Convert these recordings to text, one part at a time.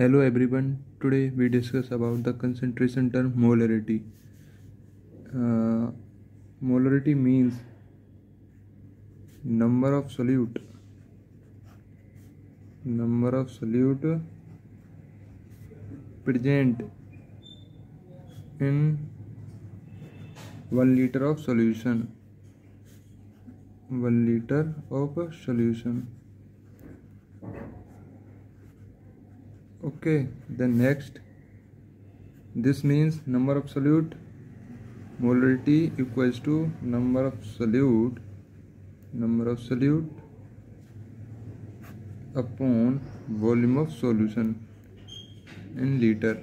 Hello everyone. Today we discuss about the concentration term molarity. Uh, molarity means number of solute number of solute present in 1 liter of solution 1 liter of solution okay then next. This means number of solute molarity equals to number of solute number of solute upon volume of solution in liter.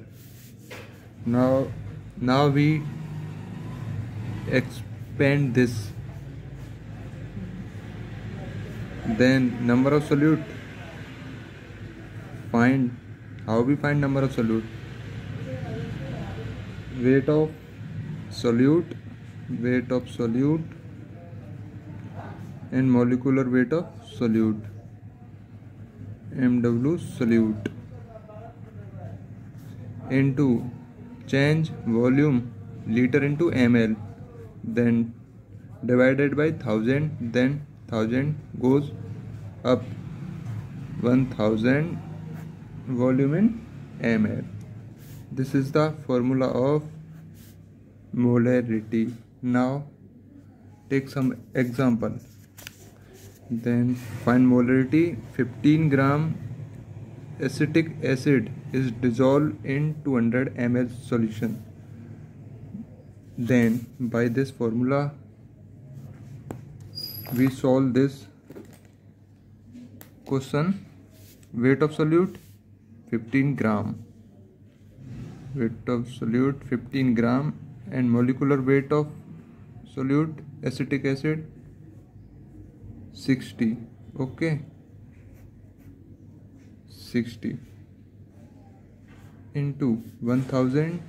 Now now we expand this. Then number of solute find how we find number of solute weight of solute weight of solute and molecular weight of solute mw solute into change volume liter into ml then divided by 1000 then 1000 goes up. 1000 volume in ml this is the formula of molarity. Now take some example. Then find molarity 15 gram acetic acid is dissolved in 200 ml solution. Then by this formula we solve this question. Weight of solute 15 gram weight of solute 15 gram and molecular weight of solute acetic acid 60 okay 60 into 1000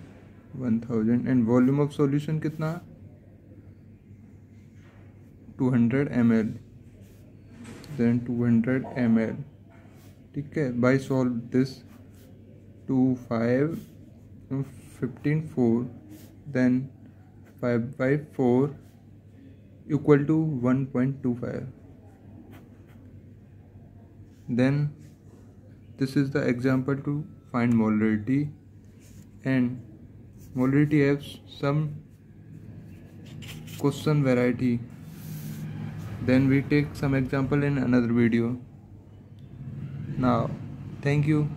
1000 and volume of solution कितना 200 ml then 200 ml ठीक है by solve this 2 5 15 4 then 5 by 4 equal to 1.25 then this is the example to find molarity. And molarity has some question variety. Then we take some example in another video. Now thank you